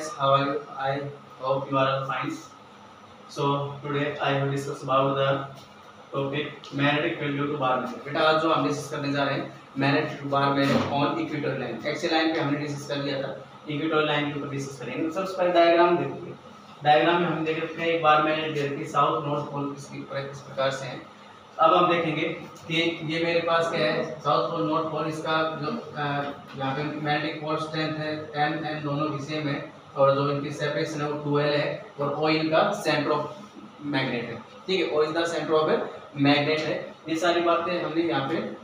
students, how are you? I hope you are all fine. So today I will discuss about the topic magnetic field to bar magnet. बेटा आज जो हम discuss करने जा रहे हैं magnetic bar magnet on equator line axial line पे हमने डिस्कस कर लिया था। इक्वेटर लाइन के ऊपर डिस्कस करेंगे। तो सबसे पहले डायग्राम देखिए। डायग्राम में हम देख रहे हैं एक बार मैग्नेट दे रखी साउथ नॉर्थ पोल किस प्रकार से है। अब हम देखेंगे कि ये मेरे पास क्या है। साउथ पोल नॉर्थ पोल इसका जो यहाँ पे मैग्नेटिक पोल स्ट्रेंथ है एम एन दोनों की सेम है। और जो इनकी सेपरेशन है वो ट्वेल्व है और ऑयल का सेंटर ऑफ़ मैग्नेट है। ठीक है ऑयल का सेंटर ऑफ़ मैग्नेट है। ये सारी बातें हमने यहाँ पे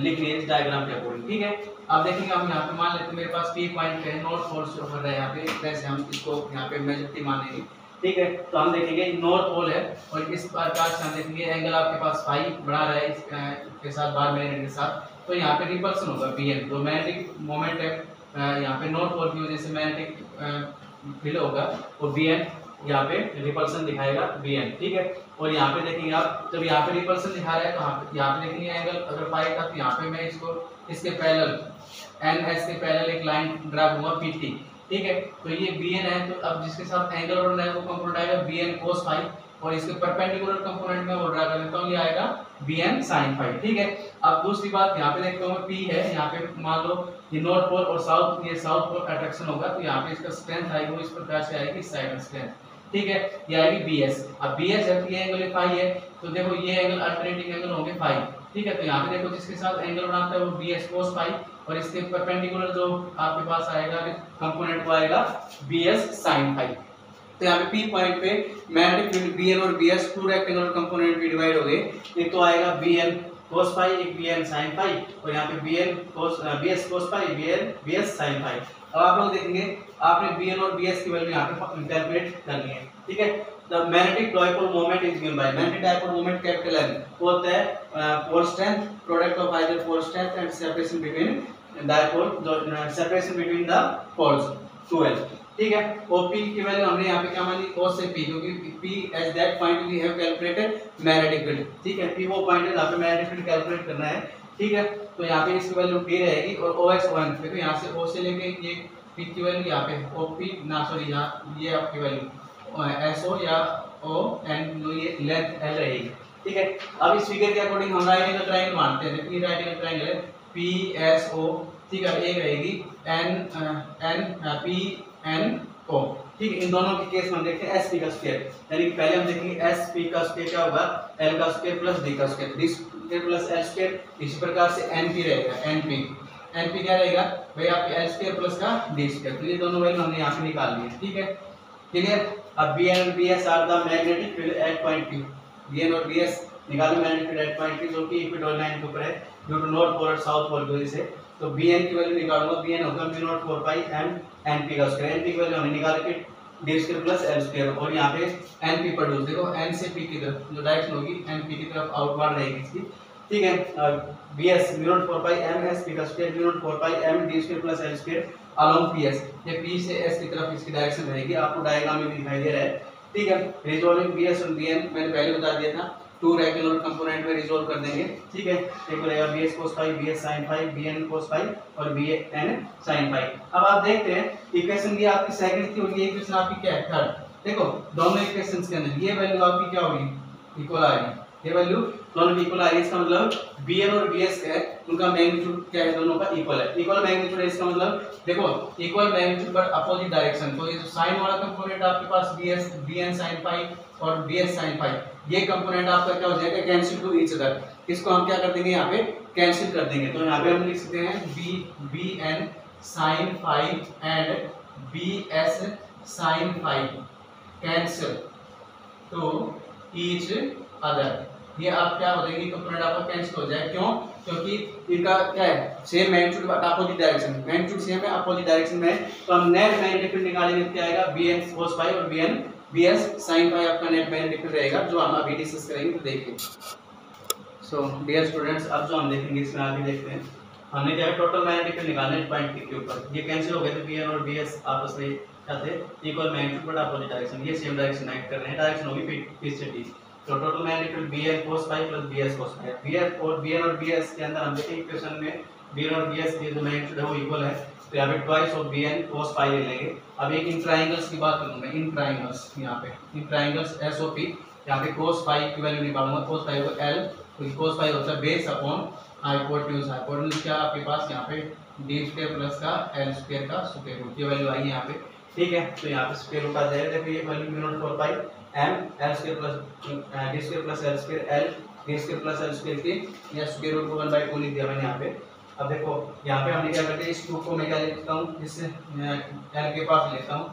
लिख ली है इस डायग्राम के अकॉर्डिंग ठीक है? अब देखेंगे हम यहाँ पे मान लेते मेरे पास पी पॉइंट पे नॉर्थ पोल से हो रहा है यहाँ पे कैसे हम इसको यहाँ पे मेजर मानेंगे। ठीक है तो हम देखेंगे नॉर्थ पोल है और इस प्रकार से हम देखेंगे एंगल आपके पास फाइव बढ़ा रहा है इसके साथ बार मैग्नेट के साथ तो यहाँ पे रिपल्सन होगा बी एन तो मैग्नेटिक मोमेंट है यहाँ पे नॉर्थ पोल की वजह से मैग्नेटिक फील होगा और बी एन यहाँ पे रिपल्सन दिखाएगा बी एन ठीक है? और यहाँ पे देखेंगे आप, जब यहाँ पे रिपल्सन दिखा रहा है तो यहाँ पे देखेंगे एंगल अगर था तो यहाँ पे मैं इसको इसके पैरल एन एस के पैरल एक लाइन ड्रा हुआ पी ठीक है? तो ये बी एन है तो अब जिसके साथ एंगल और वो आएगा बी एन कोस फाइव और इसके परपेंडिकुलर कंपोनेंट में वो ड्रा कर लेता हूँ ये आएगा बी एन साइन फाइव ठीक है? अब दूसरी बात, यहाँ पे देखता हूँ पी है, यहाँ पे मान लो ये नॉर्थ पोल और साउथ ये साउथ पोल अट्रैक्शन होगा तो यहाँ पे इसका स्ट्रेंथ आएगी, वो इस प्रकार से आएगी साइड स्ट्रेंथ ठीक है? ये आएगी बी एस अब बी एस है तो ये एंगल फाइव है तो देखो ये एंगल अल्टरनेटिंग एंगल होंगे फाइव ठीक है? तो यहाँ पे देखो जिसके साथ एंगल बनाता है वो बी एस कोस फाइव और इसके परपेंडिकुलर जो आपके पास आएगा कंपोनेंट वो आएगा बी एस साइन फाइव तो यहाँ पे पी पॉइंट पे मैग्नेटिक फ़ील्ड बी एन और B S two rectangular component भी डिवाइड हो गए एक तो आएगा बी एन कोस फाइव एक बी एन साइन फाइव और यहाँ पे B N cos B S cos five B N B S sine five अब आप लोग देखेंगे आपने बी एन और बी एस की वैल्यू यहाँ पे कैलकुलेट करनी है ठीक है magnetic dipole moment is given by magnetic dipole moment capital N वो होता है strength product of either pole strength and separation between dipole जो separation between the poles 12 ठीक है? OP की वैल्यू हमने यहाँ पे क्या मानी? O से P क्योंकि P as that point we have calculated magnetic field. ठीक है? P वो पॉइंट है जहाँ पे magnetic field कैलकुलेट करना है। ठीक है? तो यहाँ पे इसकी वैल्यू P रहेगी और OX 1 देखो यहाँ से O से लेके ये P की वैल्यू यहाँ पे OP ना सॉरी यहाँ ये आपकी वैल्यू एस ओ या ओ एंड ये लेंथ एल रहेगी। ठीक है? अब इस फिगर के अकॉर्डिंग हम राइट एंगल ट्रायंगल मानते हैं। पी राइट एंगल ट्रायंगल है। पी एस ओ ठीक है एक रहेगी। N N P N O. ठीक है, इन दोनों के केस में हैं एस पी का स्क्वायर यानी पहले हम देखेंगे एस पी का स्क्वायर क्या होगा? एल का स्क्वायर प्लस डी का square D square plus L square इसी प्रकार से एन पी रहेगा एन पी एन पी क्या रहेगा? भाई, आपके एल स्क्वायर प्लस का डी स्क्वायर तो ये दोनों वैल्यू हमने यहाँ पे निकाल लिए, ठीक है? क्लियर अब B N B S are the magnetic field at point P B N और बी एस निकालो magnetic field at point P जो कि इक्वेटोरियल लाइन के ऊपर है टू नॉर्थ पोल और साउथ पोल की वजह से। तो बी एन की वैल्यू निकालूँगा बी एन होगा mu naught four pi M N P का स्क्वायर एन पी की वैल्यू हमने निकाल के D square plus L square और यहाँ पे एन पी प्रोड्यूस देखो एन से पी की तरफ़, जो डायरेक्शन होगी एन पी की तरफ़ आउटवर्ड रहेगी इसकी। ठीक है B S mu naught four pi M S P का square mu naught four pi M D square plus L square along P S ये पी से एस की तरफ़ इसकी डायरेक्शन रहेगी, आपको डायग्राम में दिखाई दे रहा है। ठीक है रिजोल्विंग बी एस और बी एन मैंने पहले बता दिया था। टू रेगुलर कंपोनेंट में रिजोल्व कर देंगे। ठीक है? एक रहेगा B S cos five B S sine five B N cos five और बी एन साइन फाइव अब आप देखते हैं इक्वेशन ये आपकी सेकंड की होगी इक्वेशन आपकी क्या है? थर्ड देखो, दोनों इक्वेशंस के अंदर ये वैल्यू आपकी क्या होगी? इक्वल आएगी ये वैल्यू दोनों इक्वल आ रही इसका मतलब बी एन और बी एस है, उनका मैग्नीट्यूड क्या है, दोनों का इक्वल है। इक्वल मैग्नीट्यूड है, इसका मतलब देखो equal magnitude but opposite direction तो ये जो साइन वाला कंपोनेंट आपके पास B S B N sine five और बी एस साइन फाइव ये कंपोनेंट आपका क्या हो जाएगा कैंसिल टू ईच अदर इसको हम क्या कर देंगे, यहाँ पे कैंसिल कर देंगे। तो यहाँ पे हम लिख सकते हैं B B N sine five and B S sine five cancel to each other ये आप क्या हो जाएगी? कंपोनेंट आपका कैंसिल हो जाए। क्यों? क्योंकि इनका क्या है? Same magnitude but opposite direction magnitude same है अपोजिट डायरेक्शन में तो हम नेट मैग्नेटिक फ़ील्ड निकालेंगे क्या आएगा? एन कोस फाइव और बी एस साइन फाइव आपका नेट मैग्नेटिक फ़ील्ड रहेगा, जो हम अभी डिस्कस करेंगे तो देखिए। सो डियर स्टूडेंट्स अब जो हम देखेंगे, इसमें आगे देखते हैं। हमने क्या है टोटल मैग्नेटिक फ़ील्ड निकालना पॉइंट के ऊपर। ये कैंसिल हो गए थे बी एन और एस आपस में क्या थे? Equal magnitude but opposite direction ये सेम डायरेक्शन एक्ट कर रहे हैं। डायरेक्शन होगी पी से डी तो total magnitude B N cos five plus B S cos five B N और बी एन और बी एस के अंदर हम देखें इक्वेशन में बी एन और बी एस की जो मैग्नीट्यूड है वो इक्वल है तो यहाँ पे twice of B N cos five ले लेंगे। अब एक इन ट्राइंगल्स की बात करूँ मैं इन ट्राइंगल्स यहाँ पे, इन ट्राइंगल्स एस ओ पी यहाँ पे कोस फाइव की वैल्यू निकालूँगा कोस फाइव को एल तो कोस फाइव होता है बेस अपॉन हाइपोटेन्यूज हाइपोटेन्यूज क्या आपके पास? यहाँ पे डी स्क्वायर प्लस का एल स्क्वायर का स्क्वायर रूट ये वैल्यू आई है यहाँ पे। ठीक है तो यहाँ पे स्क्वायर रूट आ जाएगा। देखो ये value mu naught four pi M L square plus D square plus L square L D square plus L square की या स्क्वायर रूट को वन बाई टू लिख दिया मैंने यहाँ पे। अब देखो, यहाँ पे हमने क्या करते हैं, इस टू को मैं क्या लिखता हूँ जिससे एल के पास लेता हूँ।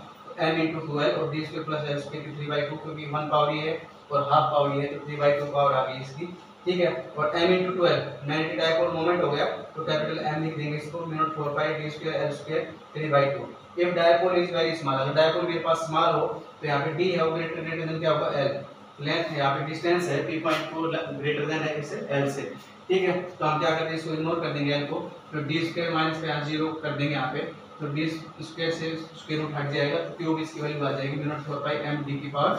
एम इंटू टू एल और D square plus L square की थ्री बाई टू क्योंकि वन पावर ये है और हाफ़ पावर ये है तो थ्री बाई टू पावर आ गई इसकी। ठीक है? और m into twelve magnetic dipole moment हो गया तो कैपिटल M लिख देंगे इसको mu naught four pi D square L square three by two if dipole is very small अगर डायपोल मेरे पास स्मॉल हो तो यहाँ पे d है वो ग्रेटर ग्रेटर देन क्या होगा? L. लेंथ है यहाँ पे डिस्टेंस है P point for greater than है इससे l से. ठीक है? तो हम क्या करते हैं इसको इग्नोर कर देंगे l को तो d स्क्वायर माइनस यहाँ ज़ीरो कर देंगे यहाँ पे तो d स्क्वायर से स्क्वायर रूट हट जाएगा तो क्यूब इसकी वैल्यू आ जाएगी mu naught four pi m d की पावर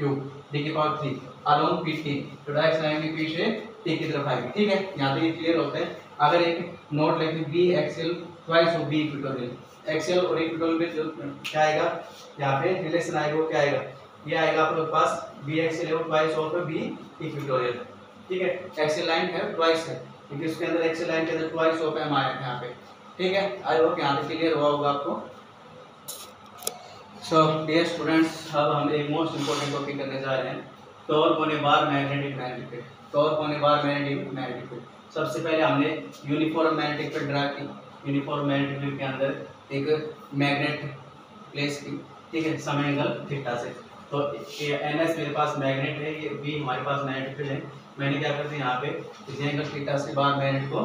क्यूब d की power three along P T तो डायरेक्शन आएँगे पीछे टी की तरफ़ आएगी, ठीक है? यहाँ ये क्लियर होता है। अगर एक नोट लेते B axial twice of B equatorial axial और इक्विटोरियल में जो, क्या आएगा? यहाँ पे रिलेशन आएगा, वो क्या आएगा? ये आएगा आप लोग पास बी एक्सएल और ट्वाइस ऑफ़ बी इक्विटोरियल ठीक है? एक्सएल लाइन है ट्वाइस है. क्योंकि उसके अंदर एक्सएल लाइन के अंदर ट्वाइस ऑफ़ एम आया है यहाँ पे. ठीक है? आई होप यहाँ पे क्लियर हुआ होगा आपको. सो डियर स्टूडेंट्स अब हम एक मोस्ट इंपॉर्टेंट टॉपिक करने जा रहे हैं टॉर्क होने बार मैग्नेटिक मैग्नेटिक। टॉर्क होने बार मैग्नेटिक मैग्नेटिक। सबसे पहले हमने यूनिफॉर्म मैग्नेटिक फ़ील्ड ड्रा की। यूनिफॉर्म मैग्नेटिक फ़ील्ड के अंदर एक मैग्नेट प्लेस की। ठीक है, समय एंगल थीटा से। तो ये एन एस मेरे पास मैग्नेट है, ये बी हमारे पास मैग्नेटिक फ़ील्ड है। मैंने क्या कर दिया यहाँ पे? इस एंगल थीटा से बार मैग्नेट को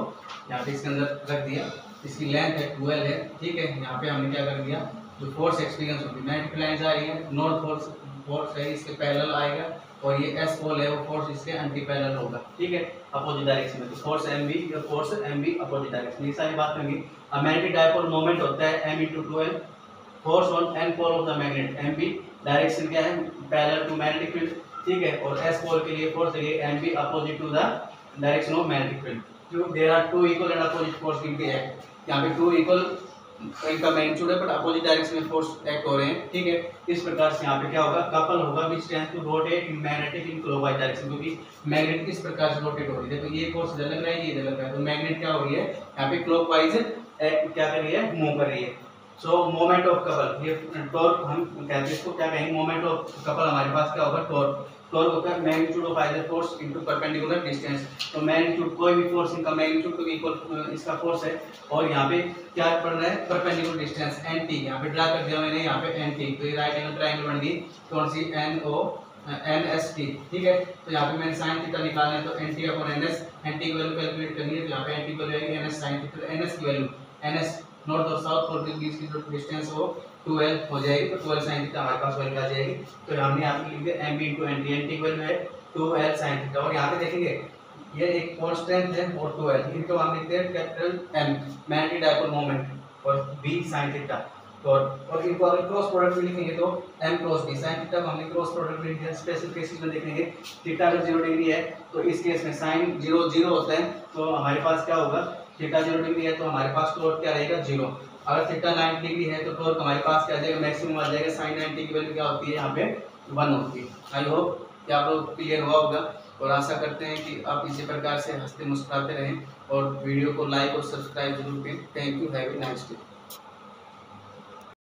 यहाँ पे इसके अंदर रख दिया। इसकी लेंथ है ट्वेल्व है। ठीक है, यहाँ पे हमने क्या कर दिया? जो फोर्स एक्सपीरियंस होती है। मैग्नेटिक लाइन्स आ रही है। नॉर्थ फोर्स फोर्स है, इसके पैरेलल आएगा। और ये एस पोल है वो फोर्स इसके एंटी पैरेलल होगा। ठीक है? अपोजिट डायरेक्शन में। तो फोर्स एम बी या force M B opposite direction ये सारी बात होंगी अब मैग्नेटिक डायपोल मोमेंट होता है M into twelve force on an pole of the magnet M B direction क्या है? पैरेलल टू मैग्नेटिक फ़ील्ड ठीक है? और एस पोल के लिए फोर्स है M B opposite to the direction of magnetic field जो there are two equal and opposite force give act यहाँ पे टू इक्वल इनका मैग्नीट्यूड है बट अपोजिट डायरेक्शन में फोर्स एक्ट हो रहे हैं। ठीक है? इस प्रकार से यहाँ पे क्या होगा? कपल होगा which tends to rotate in magnetic in clockwise direction क्योंकि मैग्नेट इस प्रकार से रोटेट हो रही है। देखो, ये फोर्स इधर लग रहा है, ये इधर लग रहा है तो मैग्नेट क्या हो रही है? यहाँ पे क्लॉकवाइज क्या कर रही है? मूव कर रही है। सो मोमेंट ऑफ़ कपल ये टॉर्क हम कहते हैं इसको क्या कहेंगे? मोमेंट ऑफ़ कपल हमारे पास क्या होगा? टॉर्क टॉर्क होता है magnitude of either force into perpendicular distance तो मैग्नीट्यूड कोई भी फोर्स इनका मैग्नीट्यूड तो इक्वल इसका फोर्स है। और यहाँ पे क्या पड़ रहा है? परपेंडिकुलर डिस्टेंस एन टी यहाँ पे ड्रा कर दिया मैंने, यहाँ पे एन टी तो ये राइट एंगल ट्रायंगल बन गई। कौन सी? N O N S T ठीक है? तो यहाँ पे मैंने साइन थीटा निकालना है तो N T upon N S N T की वैल्यू कैलकुलेट करनी है तो यहाँ पे एन टी की value N S sine theta N S की वैल्यू एन एस नॉर्थ और साउथ पोल के बीच की जो डिस्टेंस हो ट्वेल्व हो जाएगी तो ट्वेल्व साइन थीटा हमारे पास वैल्यू आ जाएगी। तो हमने यहाँ पे लिख दिया M B into N T N T value है ट्वेल्व साइन थीटा और यहाँ पे देखेंगे, ये एक कांस्टेंट है और ट्वेल्व इनको हम लिखते हैं capital M magnetic dipole moment और बी साइन थीटा और और इनको अगर क्रॉस प्रोडक्ट में लिखेंगे तो M cross B sine theta को हमने क्रॉस प्रोडक्ट में लिखा स्पेशल केसेस में देखेंगे। थीटा अगर ज़ीरो डिग्री है तो इस केस में साइन ज़ीरो ज़ीरो होता है। तो हमारे पास क्या होगा? थीटा ज़ीरो डिग्री है तो हमारे पास टोर्क क्या रहेगा? ज़ीरो अगर थीटा 90 डिग्री है तो टोर्क हमारे पास क्या जाएगा? मैक्सिमम आ जाएगा साइन 90 की वैल्यू क्या होती है? यहाँ पे वन होती है। आई होप कि आप लोग क्लियर हुआ होगा और आशा करते हैं कि आप इसी प्रकार से हँसते मुस्कुराते रहें और वीडियो को लाइक और सब्सक्राइब ज़रूर करें। Thank you have a nice day